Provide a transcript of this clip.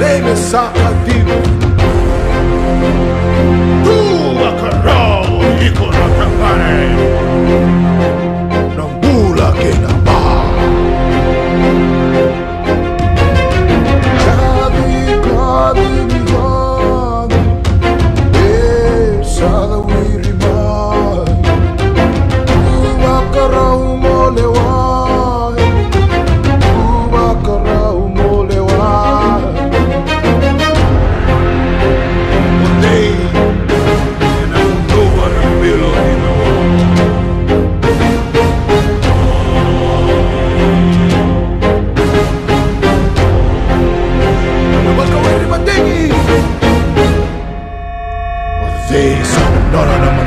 Name miss out a deep. Tula carol, equal up the no, no, no.